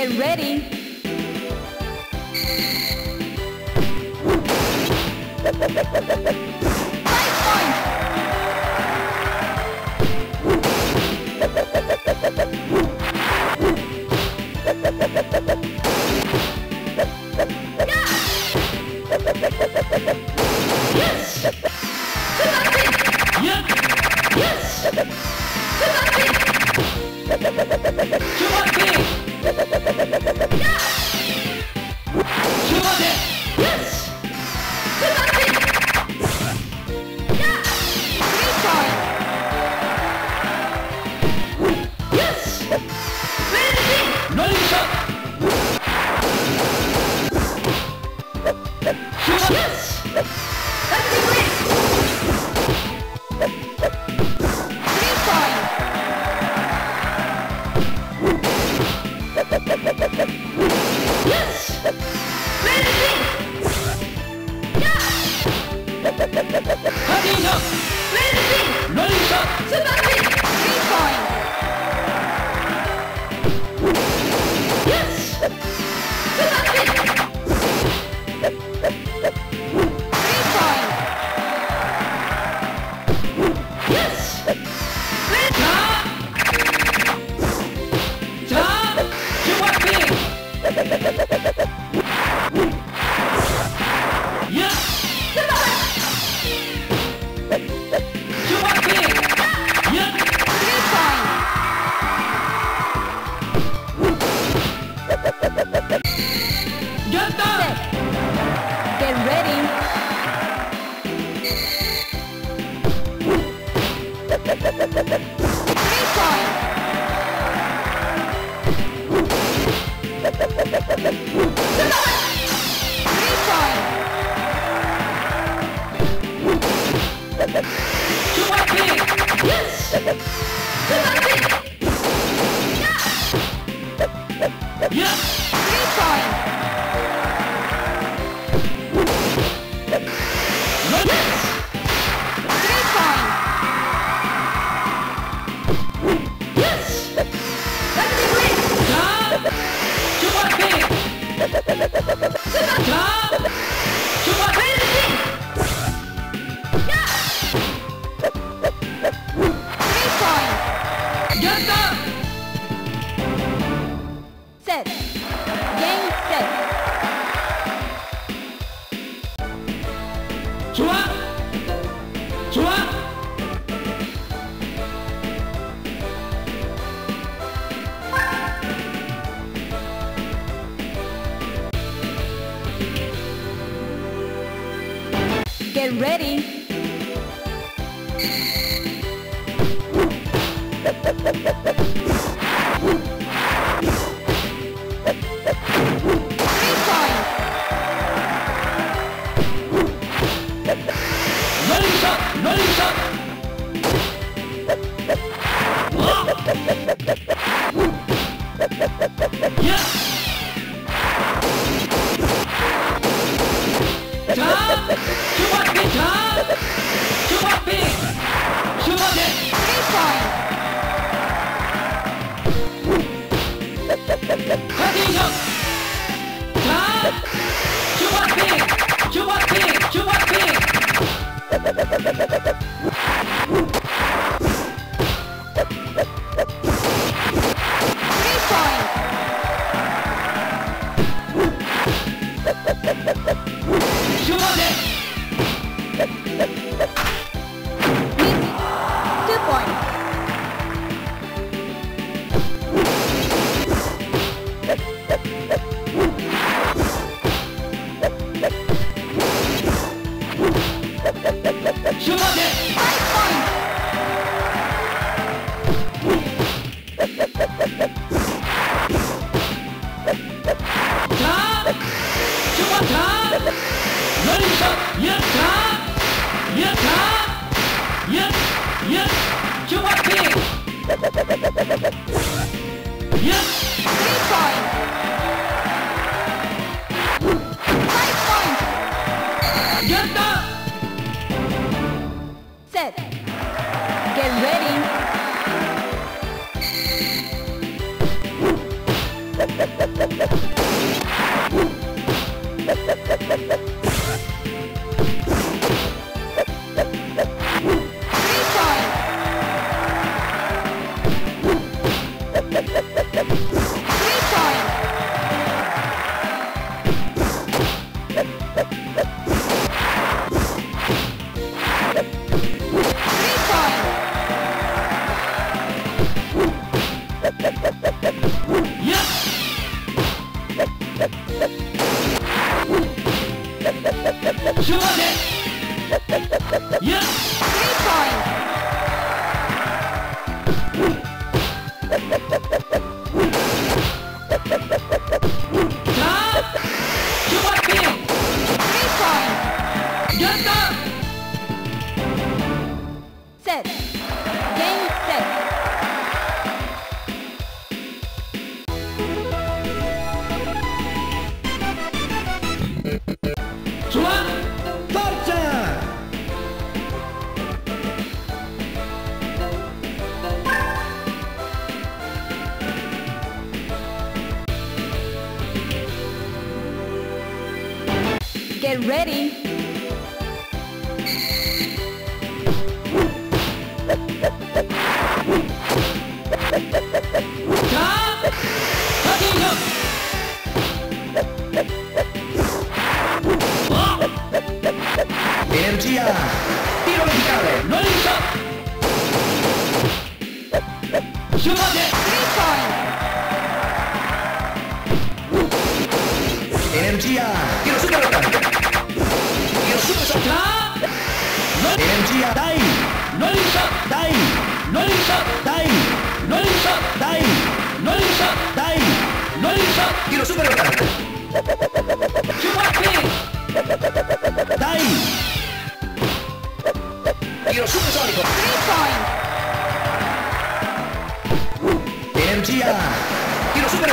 Get ready. Yes! Good luck, Pete! Yes! Good luck, Pete! Get ready! Energia! Tiro verticale! Non li so! Giocate! Quiero super Quiero supersónico. Energía. Quiero super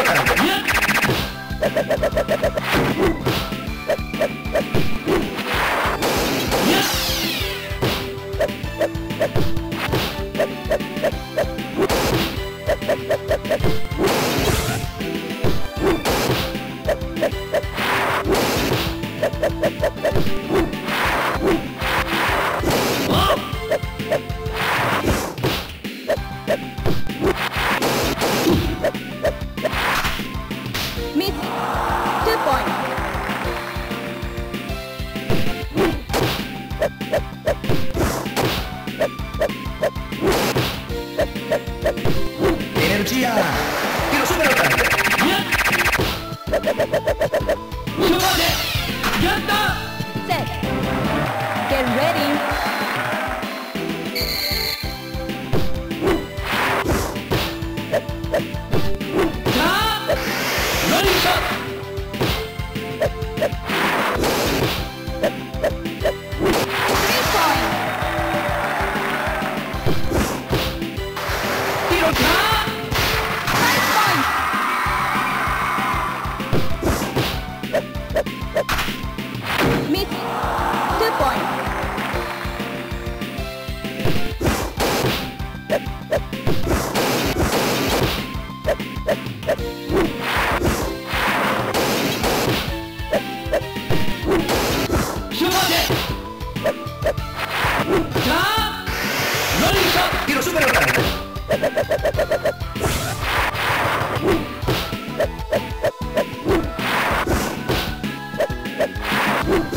Oh!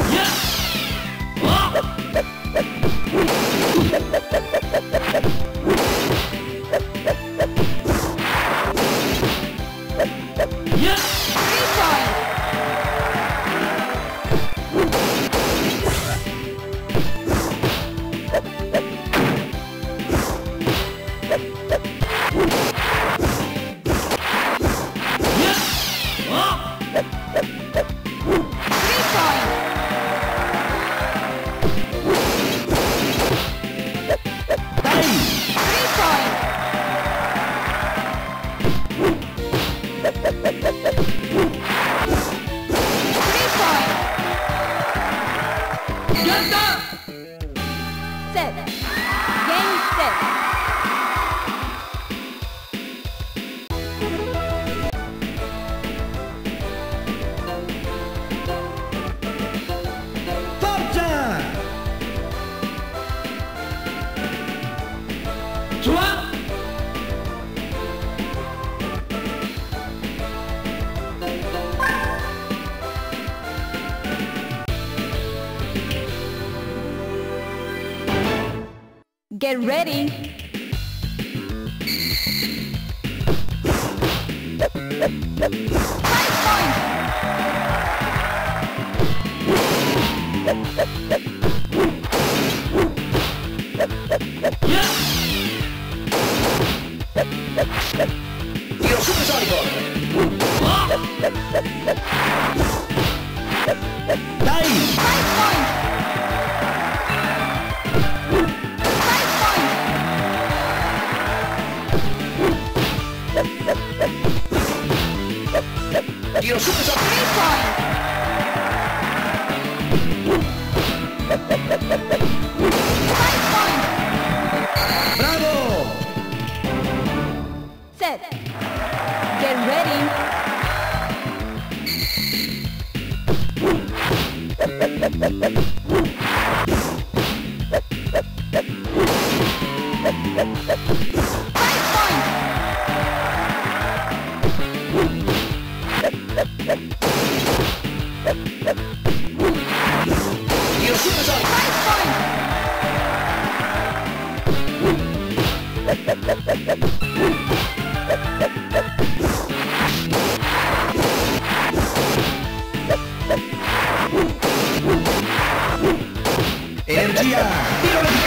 Ready. Energia!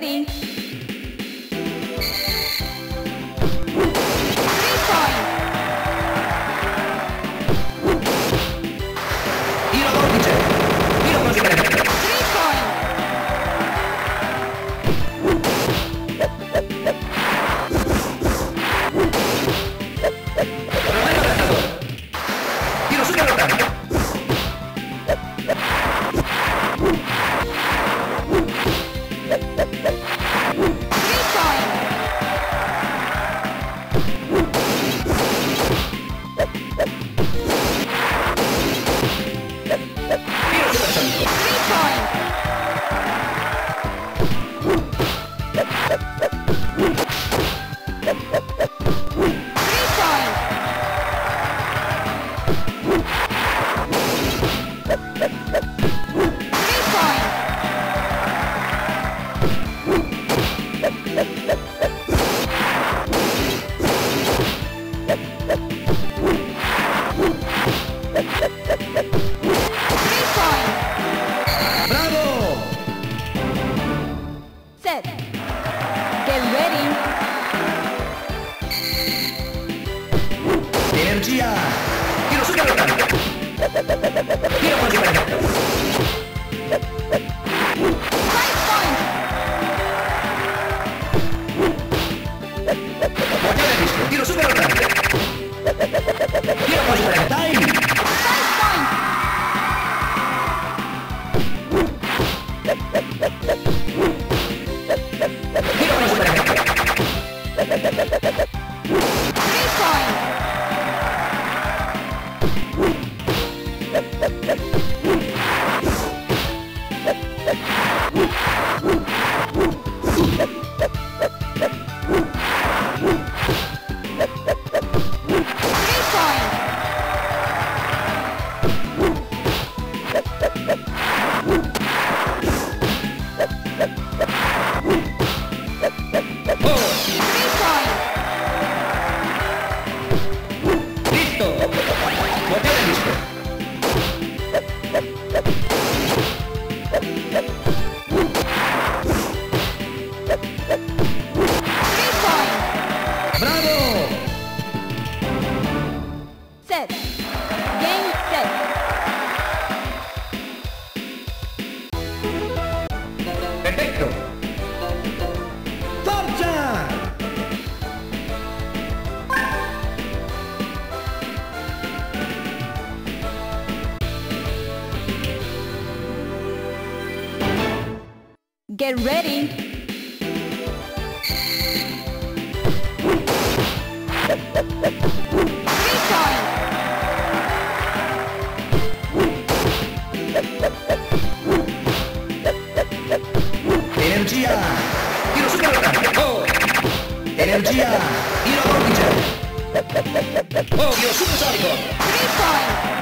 ready. Three point. Thank you. Energia! Ironica! Ovvio, supersonico! Triple!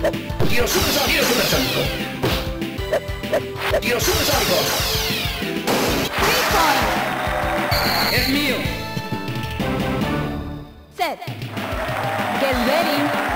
Dios usa, Dios super sónico. Dios super sónico. ¡Rico! Es mío. Set. Get ready.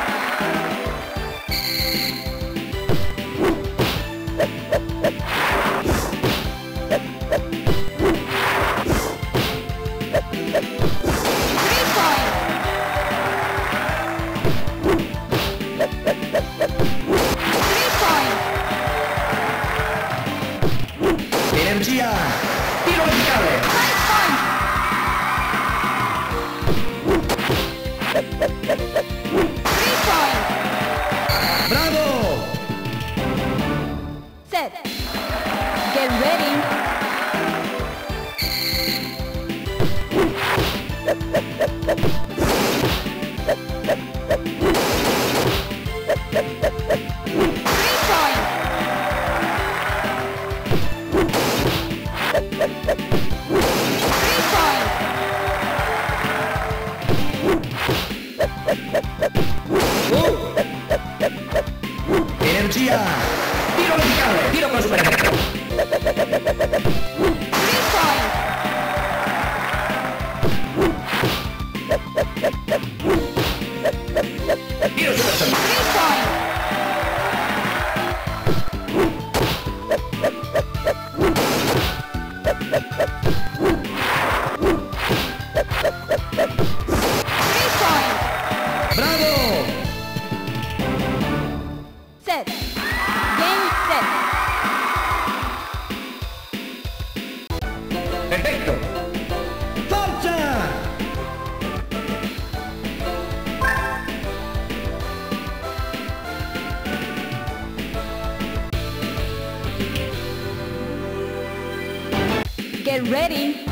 Ready.